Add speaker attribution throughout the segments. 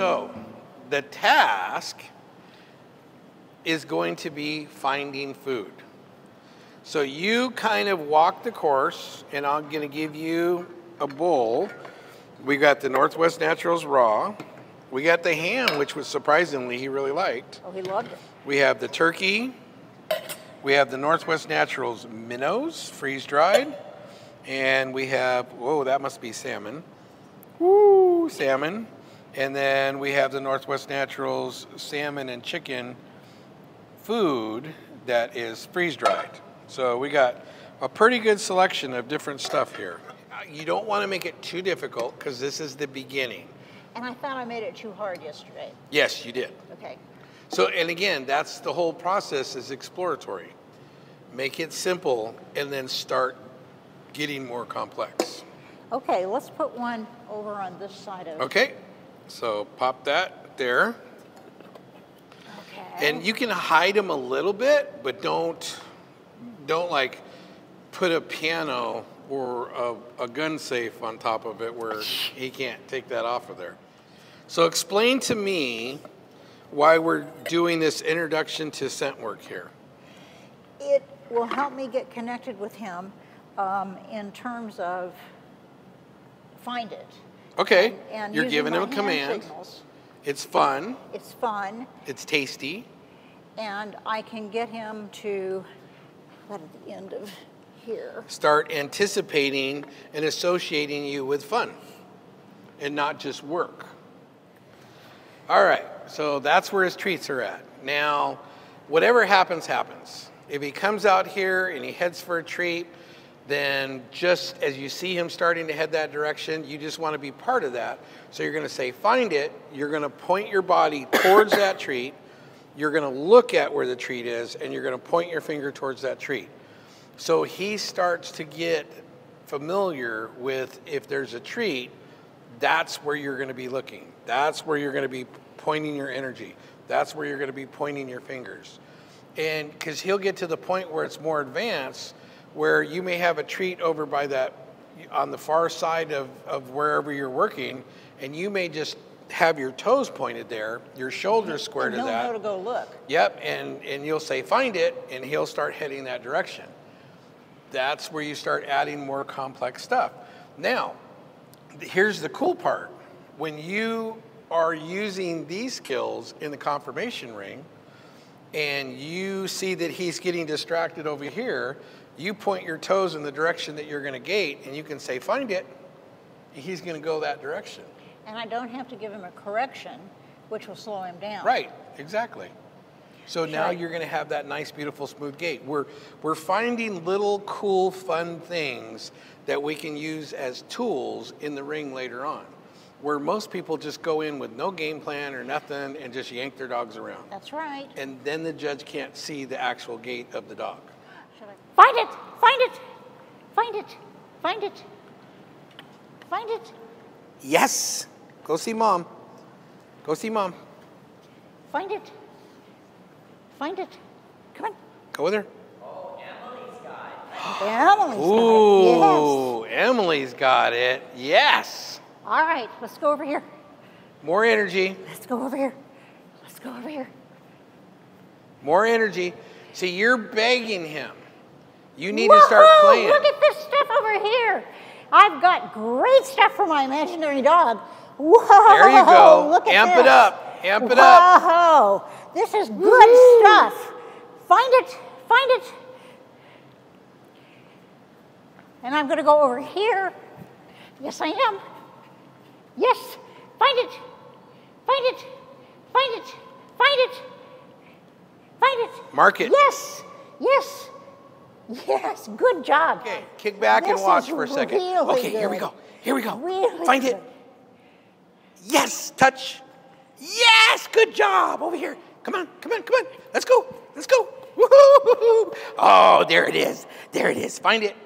Speaker 1: So, the task is going to be finding food. So, you kind of walk the course, and I'm going to give you a bowl. We got the Northwest Naturals raw. We got the ham, which was surprisingly he really liked.
Speaker 2: Oh, he loved it.
Speaker 1: We have the turkey. We have the Northwest Naturals minnows, freeze dried. And we have, whoa, that must be salmon. Woo, salmon. And then we have the Northwest Naturals salmon and chicken food that is freeze dried. So we got a pretty good selection of different stuff here. You don't want to make it too difficult because this is the beginning.
Speaker 2: And I thought I made it too hard yesterday.
Speaker 1: Yes, you did.
Speaker 2: Okay.
Speaker 1: So, and again, that's the whole process is exploratory. Make it simple and then start getting more complex.
Speaker 2: Okay, let's put one over on this side of.
Speaker 1: Okay, so pop that there.
Speaker 2: Okay.
Speaker 1: And you can hide them a little bit, but don't, don't like put a piano or a, a gun safe on top of it where he can't take that off of there. So explain to me why we're doing this introduction to scent work here.
Speaker 2: it will help me get connected with him um, in terms of find it.
Speaker 1: Okay,
Speaker 2: And
Speaker 1: you're
Speaker 2: using
Speaker 1: giving
Speaker 2: my
Speaker 1: him a
Speaker 2: hand
Speaker 1: command.
Speaker 2: signals.
Speaker 1: It's fun.
Speaker 2: It's fun,
Speaker 1: It's tasty.
Speaker 2: and I can get him to right at the end of here.
Speaker 1: Start anticipating and associating you with fun and not just work. All right, so that's where his treats are at. Now, whatever happens, happens. If he comes out here and he heads for a treat, then just as you see him starting to head that direction, you just want to be part of that. So you're going to say, find it. You're going to point your body towards that treat. You're going to look at where the treat is, and you're going to point your finger towards that treat. So he starts to get familiar with if there's a treat, that's where you're going to be looking. That's where you're going to be pointing your energy. That's where you're going to be pointing your fingers. And because he'll get to the point where it's more advanced, where you may have a treat over by that, on the far side of, of wherever you're working, and you may just have your toes pointed there, your shoulders square
Speaker 2: and
Speaker 1: to that.
Speaker 2: know to go look.
Speaker 1: Yep, and, and you'll say, find it, and he'll start heading that direction. That's where you start adding more complex stuff. Now, here's the cool part. When you are using these skills in the conformation ring, and you see that he's getting distracted over here, you point your toes in the direction that you're going to gait, and you can say, find it. He's going to go that direction.
Speaker 2: And I don't have to give him a correction, which will slow him down.
Speaker 1: Right, exactly. So now
Speaker 2: Right.
Speaker 1: you're going to have that nice, beautiful, smooth gait. We're, we're finding little, cool, fun things that we can use as tools in the ring later on. Where most people just go in with no game plan or nothing and just yank their dogs around.
Speaker 2: That's right.
Speaker 1: And then the judge can't see the actual gait of the dog.
Speaker 2: Find it! Find it! Find it! Find it! Find it!
Speaker 1: Yes! Go see mom. Go see mom.
Speaker 2: Find it! Find it! Come on.
Speaker 1: Go with her.
Speaker 2: Oh, Emily's got it.
Speaker 1: Ooh, got it. Yes. Emily's got it. Yes.
Speaker 2: All right, let's go over here.
Speaker 1: More energy.
Speaker 2: Let's go over here. Let's go over here.
Speaker 1: More energy. See, you're begging him. You need to start playing.
Speaker 2: Look at this stuff over here. I've got great stuff for my imaginary dog. Whoa!
Speaker 1: There you go.
Speaker 2: Look at
Speaker 1: Amp it up. Amp it up.
Speaker 2: Whoa! This is good stuff. Find it. Find it. And I'm going to go over here. Yes, I am. Yes. Find it. Find it. Find it. Find it. Find it.
Speaker 1: Mark it.
Speaker 2: Yes. Yes. Yes. Good job.
Speaker 1: Okay, kick back and watch for a second.
Speaker 2: really
Speaker 1: okay, here we go. Here we go.
Speaker 2: Really
Speaker 1: Find
Speaker 2: good.
Speaker 1: it. Yes, touch. Yes, good job. Over here. Come on, come on, come on. Let's go. Let's go. Oh, there it is. There it is. Find it.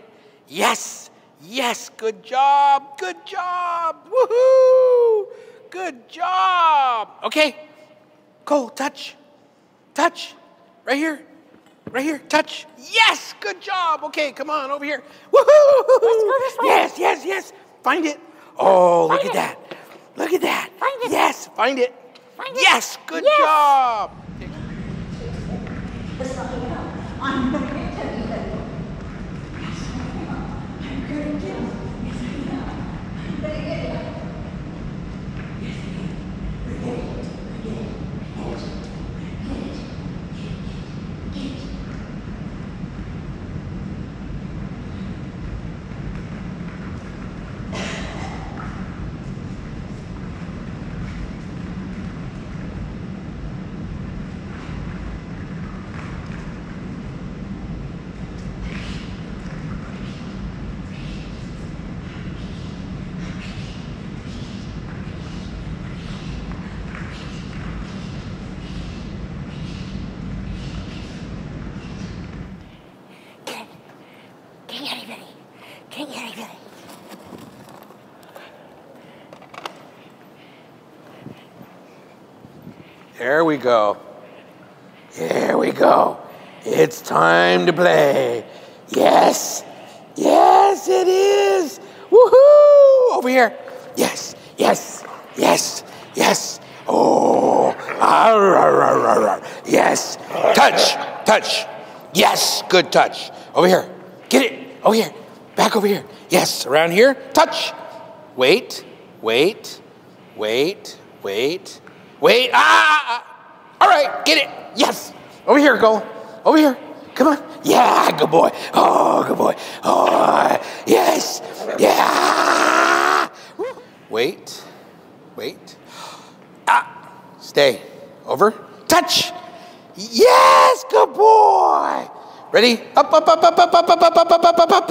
Speaker 1: Yes. Yes, good job. Good job. Woohoo. Good job. Okay. Go, touch. Touch. Right here. Right here. Touch. Yes, good job. Okay, come on over here. Woohoo! Yes, yes, yes. Find it. Oh, look
Speaker 2: Find
Speaker 1: at that. Look at that.
Speaker 2: Find it.
Speaker 1: Yes, find it.
Speaker 2: Find it.
Speaker 1: Yes, good
Speaker 2: Yes.
Speaker 1: job. There we go. There we go. It's time to play. Yes. Yes, it is. Woohoo! Over here. Yes. Yes. Yes. Yes. Oh. Arr, arr, arr, arr. Yes. Touch. Touch. Yes. Good touch. Over here. Get it. Over here. Back over here. Yes. Around here. Touch. Wait. Wait. Wait. Wait. Wait. Ah, ah, ah. All right. Get it. Yes. Over here. Go. Over here. Come on. Yeah. Good boy. Oh, good boy. Oh, yes. Yeah. Wait. Wait. Ah. Stay. Over. Touch. Yes. Good boy. Ready? Up, up, up, up, up, up, up, up, up, up, up, up.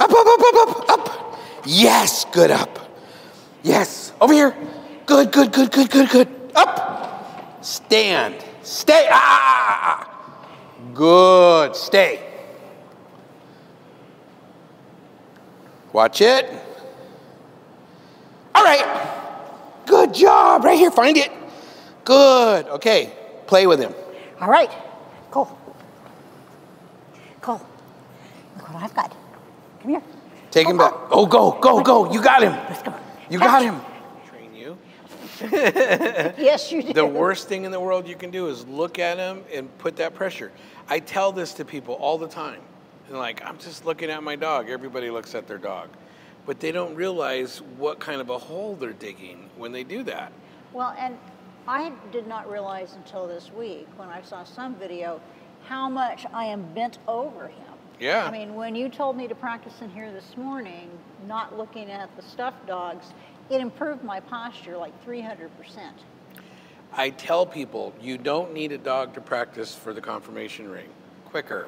Speaker 1: Up, up, up, up, up, up. Yes. Good up. Yes. Over here. Good, good, good, good, good, good. Stand. Stay. Ah, ah, ah, ah. Good. Stay. Watch it. All right. Good job. Right here. Find it. Good. Okay. Play with him.
Speaker 2: All right. Cole. Cole. Look what I've got. Come here.
Speaker 1: Take him back. Oh, go, go, go. You got him.
Speaker 2: Let's go.
Speaker 1: You
Speaker 2: Catch.
Speaker 1: got him.
Speaker 2: Yes, you did.
Speaker 1: The worst thing in the world you can do is look at him and put that pressure. I tell this to people all the time. And like, I'm just looking at my dog. Everybody looks at their dog. But they don't realize what kind of a hole they're digging when they do that.
Speaker 2: Well, and I did not realize until this week when I saw some video how much I am bent over him.
Speaker 1: Yeah.
Speaker 2: I mean, when you told me to practice in here this morning, not looking at the stuffed dogs, it improved my posture like 300%.
Speaker 1: I tell people you don't need a dog to practice for the conformation ring quicker.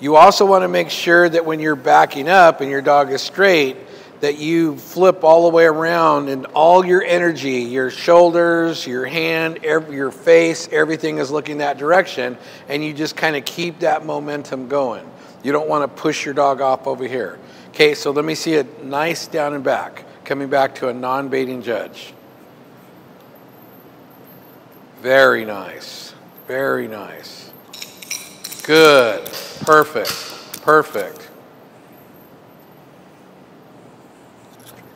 Speaker 1: You also want to make sure that when you're backing up and your dog is straight, that you flip all the way around and all your energy, your shoulders, your hand, your face, everything is looking that direction, and you just kind of keep that momentum going. You don't want to push your dog off over here. Okay, so let me see it nice down and back, coming back to a non baiting judge. Very nice. Very nice. Good. Perfect. Perfect.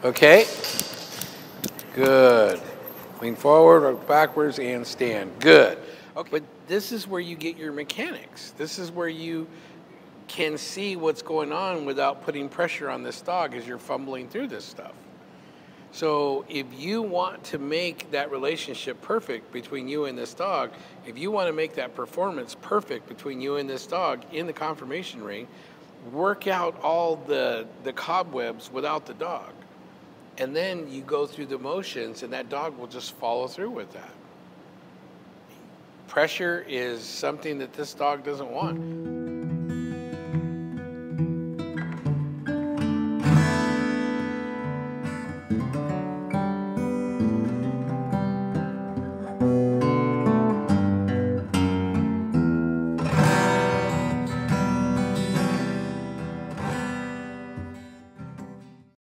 Speaker 1: Okay? Good. Lean forward, or backwards, and stand. Good. Okay. But this is where you get your mechanics. This is where you can see what's going on without putting pressure on this dog as you're fumbling through this stuff. So if you want to make that relationship perfect between you and this dog, if you want to make that performance perfect between you and this dog in the conformation ring, work out all the the cobwebs without the dog. And then you go through the motions and that dog will just follow through with that. Pressure is something that this dog doesn't want.